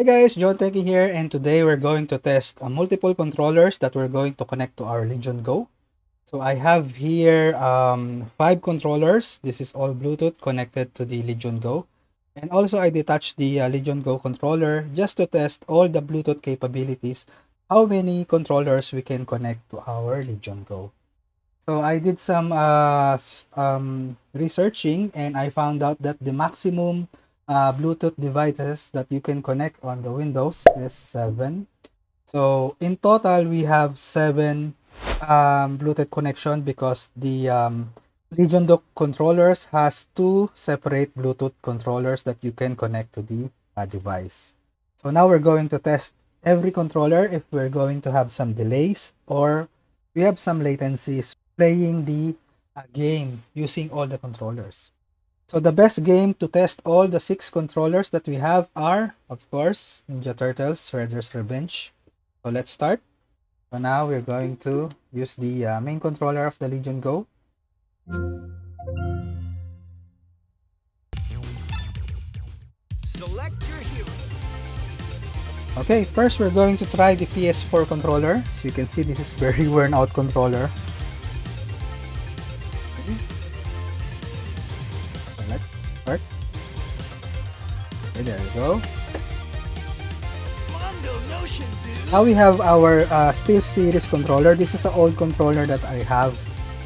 Hi guys, Jon Techie here and today we're going to test uh, multiple controllers that we're going to connect to our Legion Go. So I have here um, five controllers. This is all Bluetooth connected to the Legion Go. And also I detached the uh, Legion Go controller just to test all the Bluetooth capabilities, how many controllers we can connect to our Legion Go. So I did some uh, um, researching and I found out that the maximum uh, Bluetooth devices that you can connect on the Windows is 7. So in total, we have 7 um, Bluetooth connection because the um, Legion Dock controllers has two separate Bluetooth controllers that you can connect to the uh, device. So now we're going to test every controller if we're going to have some delays or we have some latencies playing the uh, game using all the controllers. So the best game to test all the six controllers that we have are, of course, Ninja Turtles Shredder's Revenge. So let's start. So now we're going to use the uh, main controller of the Legion Go. Select your hero. Okay, first we're going to try the PS4 controller. So you can see this is very worn out controller. Okay, there we go. Now we have our uh, SteelSeries controller. This is an old controller that I have.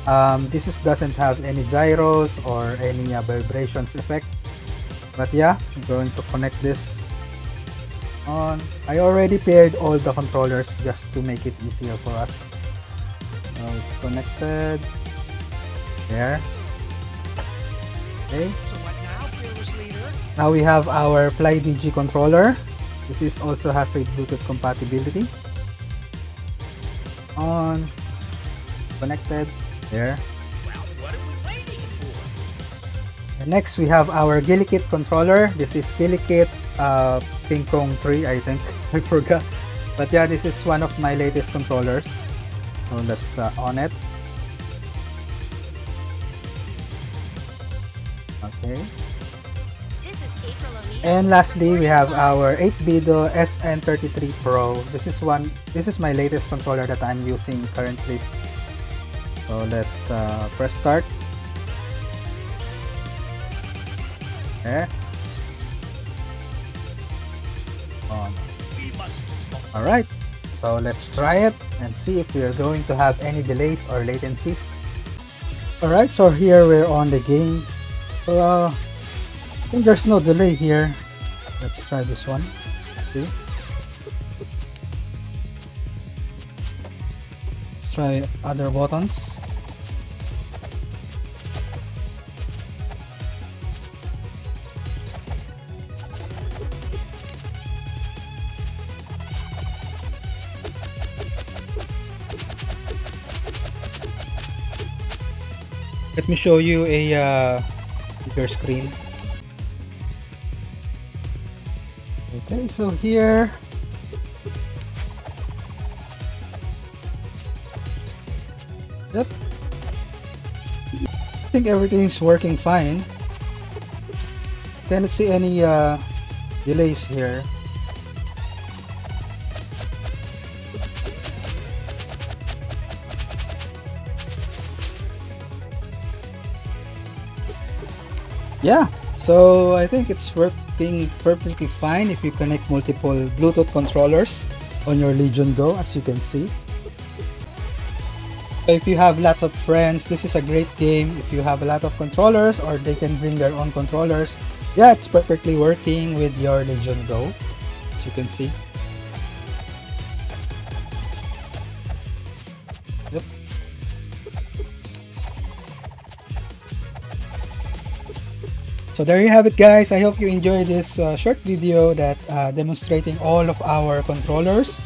Um, this is, doesn't have any gyros or any uh, vibrations effect. But yeah, I'm going to connect this on. I already paired all the controllers just to make it easier for us. Now it's connected. There. Okay. Now we have our FlyDigi controller. This is also has a Bluetooth compatibility. On. Connected. There. And next we have our GuliKit controller. This is GuliKit uh, Kong 3 I think. I forgot. But yeah, this is one of my latest controllers. So let's uh, on it. Okay. And lastly, we have our 8BitDo SN30 Pro. This is one. This is my latest controller that I'm using currently. So let's uh, press start. There. On. All right. So let's try it and see if we are going to have any delays or latencies. All right. So here we're on the game. So uh, I think there's no delay here. Let's try this one. See? Let's try other buttons. Let me show you a uh, bigger screen. So here Yep. I think everything's working fine. Cannot see any uh, delays here. Yeah, so I think it's working perfectly fine if you connect multiple Bluetooth controllers on your Legion Go as you can see. If you have lots of friends, this is a great game. If you have a lot of controllers or they can bring their own controllers, yeah, it's perfectly working with your Legion Go as you can see. So there you have it guys. I hope you enjoyed this uh, short video that uh, demonstrating all of our controllers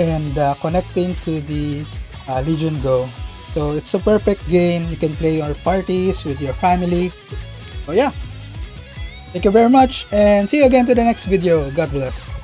and uh, connecting to the uh, Legion Go. So it's a perfect game. You can play your parties with your family. So yeah. Thank you very much and see you again to the next video. God bless.